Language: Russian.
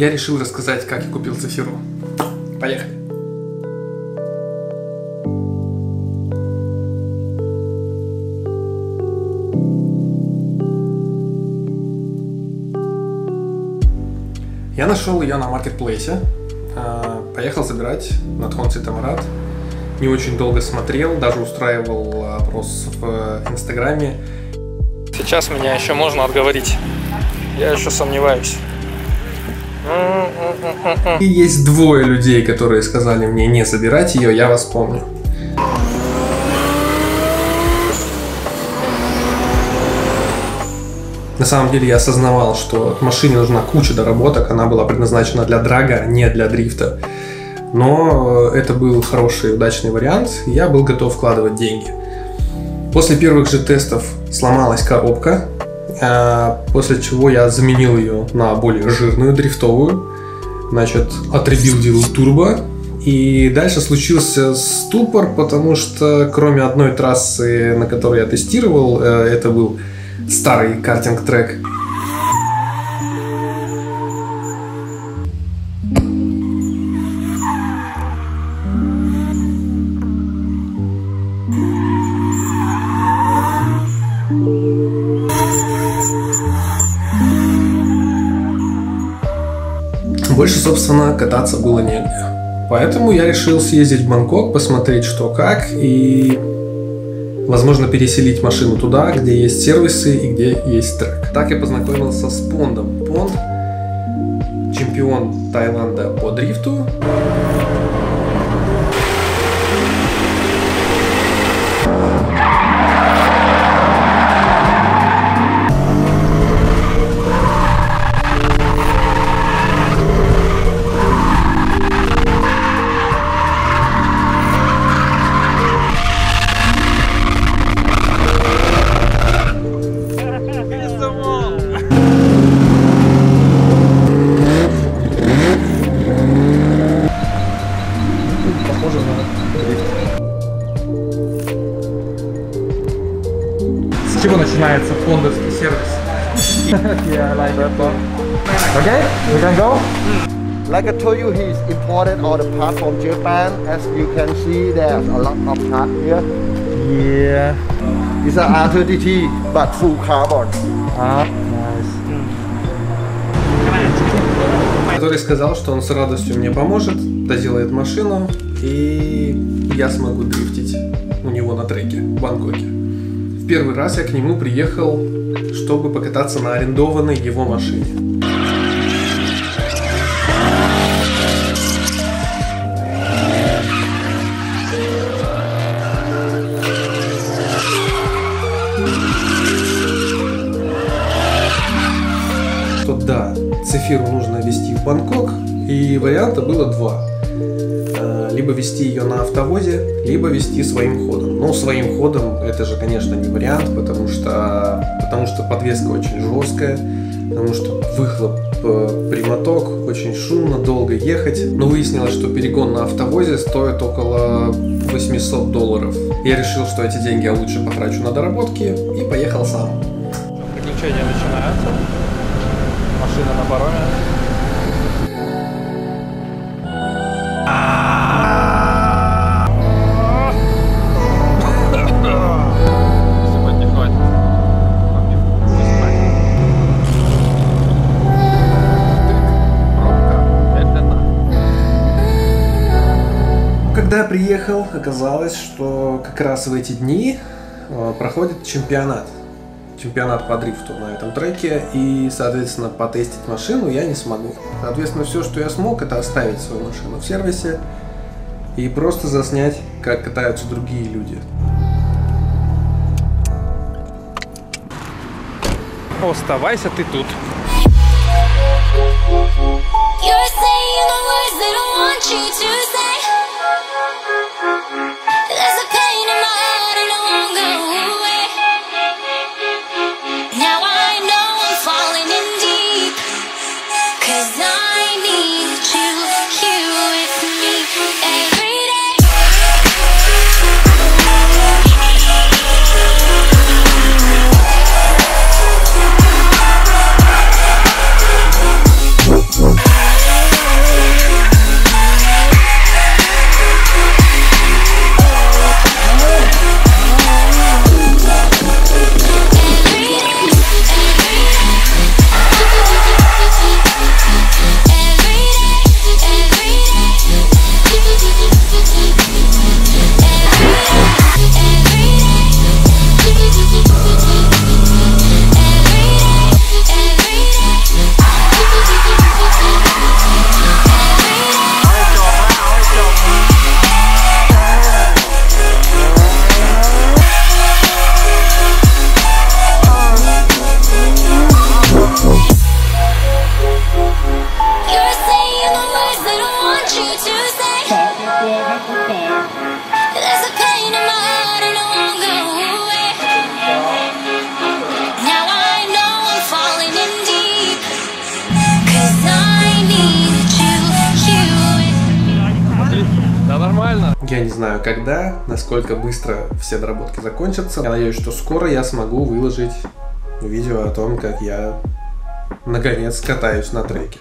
я решил рассказать, как я купил Циферу. Поехали! Я нашел ее на маркетплейсе, а, поехал забирать на Тхон Цитамарат. Не очень долго смотрел, даже устраивал опрос в Инстаграме. Сейчас меня еще можно отговорить. Я еще сомневаюсь. И есть двое людей, которые сказали мне не забирать ее, я вас помню. На самом деле я осознавал, что машине нужна куча доработок, она была предназначена для драга, а не для дрифта. Но это был хороший, удачный вариант, я был готов вкладывать деньги. После первых же тестов сломалась коробка, после чего я заменил ее на более жирную, дрифтовую. Значит, отребилдил турбо, и дальше случился ступор, потому что кроме одной трассы, на которой я тестировал, э, это был старый картинг-трек. Больше, собственно, кататься было негде. Поэтому я решил съездить в Бангкок, посмотреть, что как, и возможно переселить машину туда, где есть сервисы и где есть трек. Так я познакомился с Пондом. Понд – чемпион Таиланда по дрифту. С чего начинается фондовский сервис? yeah, like that one. Okay, we can go. Like I told you, he's imported all the parts from Japan. As you can see, there's a lot of parts here. Yeah. It's an R30T, but full carbon. Ah, nice. который сказал, что он с радостью мне поможет, доделает машину, и я смогу дрифтить у него на треке в Бангкоке. В первый раз я к нему приехал, чтобы покататься на арендованной его машине. Что да, Цифиру нужно везти в Бангкок, и варианта было два. Либо вести ее на автовозе, либо вести своим ходом. Но своим ходом это же, конечно, не вариант, потому что, потому что подвеска очень жесткая, потому что выхлоп э, прямоток, очень шумно, долго ехать. Но выяснилось, что перегон на автовозе стоит около 800 долларов. Я решил, что эти деньги я лучше потрачу на доработки и поехал сам. Приключения начинаются. Машина на пароме. Приехал, оказалось, что как раз в эти дни э, проходит чемпионат. Чемпионат по дрифту на этом треке, и, соответственно, потестить машину я не смогу. Соответственно, все, что я смог, это оставить свою машину в сервисе и просто заснять, как катаются другие люди. Оставайся ты тут. You're знаю, когда, насколько быстро все доработки закончатся. Я надеюсь, что скоро я смогу выложить видео о том, как я наконец катаюсь на треке.